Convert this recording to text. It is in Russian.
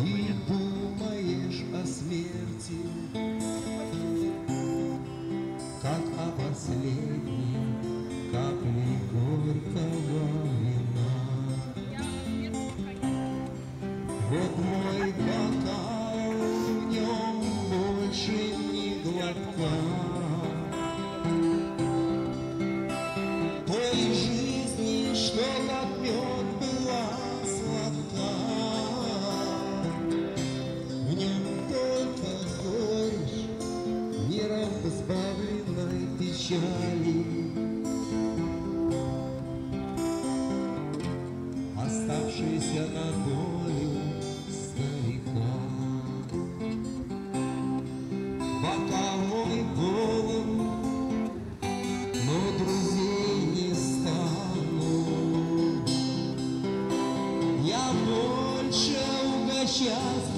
И думаешь о смерти, как о последней капле горького вина. Вот мой бокал, печали. Оставшийся на долю старика. Боковой полон, но друзей не стану. Я больше угощать